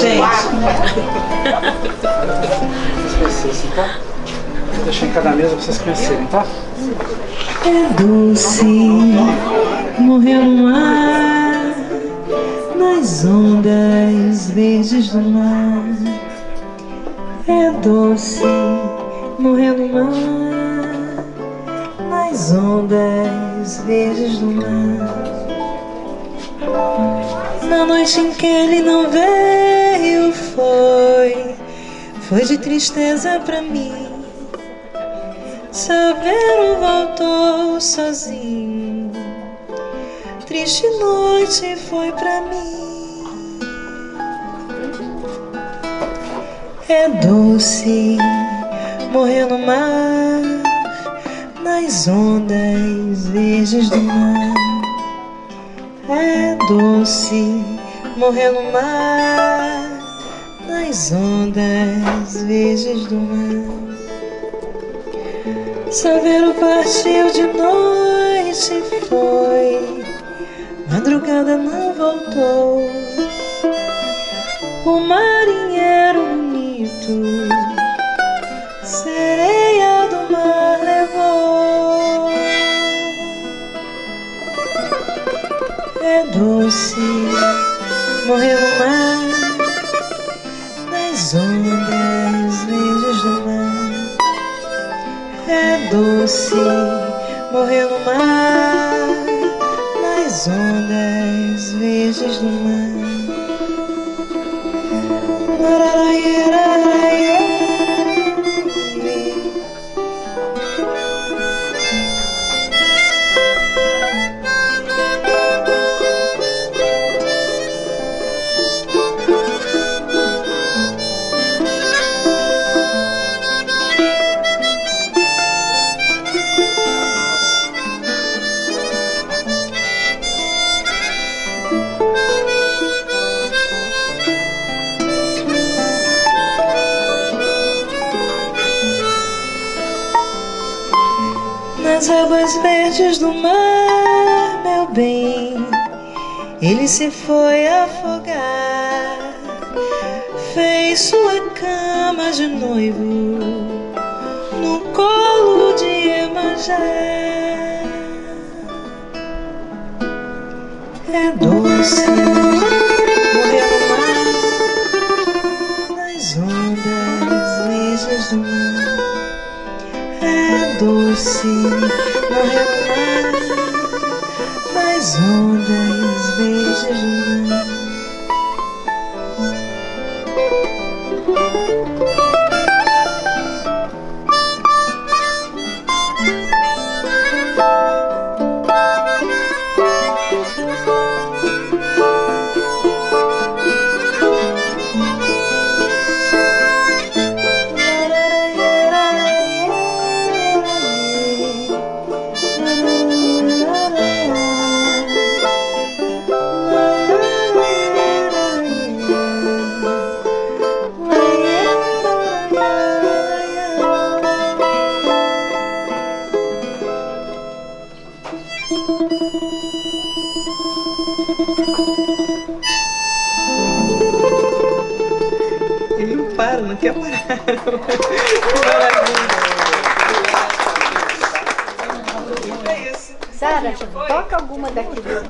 gente. Vocês conhecerem, tá? Vou deixar em cada mesa pra vocês conhecerem, tá? É doce morreu no mar, nas ondas verdes do mar. É doce morreu no mar, nas ondas verdes do mar. Na noite em que ele não veio foi de tristeza pra mim. Saveiro voltou sozinho. Triste noite foi pra mim. É doce morrer no mar, nas ondas verdes do mar. É doce morrer no mar, nas ondas verdes do mar. Saveiro partiu de noite foi, madrugada não voltou. O marinheiro bonito, sereia do mar levou. É doce morrer no mar, É doce morrer no mar, nas ondas verdes do mar. Nas águas verdes do mar, meu bem, ele se foi afogar. Fez sua cama de noivo no colo de Iemanjá. É doce doce morrer no mar, nas ondas verdes Ele não para, não quer parar. Que maravilha. É isso. Sara, toca alguma daqueles